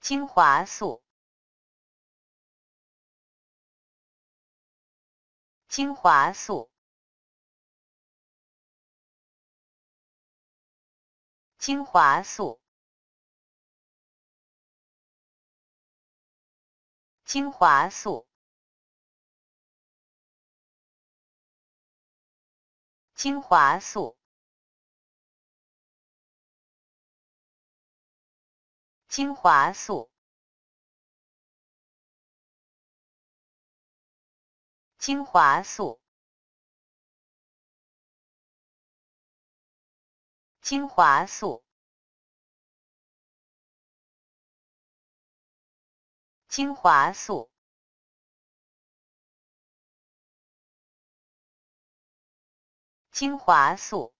精华素，精华素，精华素，精华素，精华素。精华素，精华素，精华素，精华素，精华素。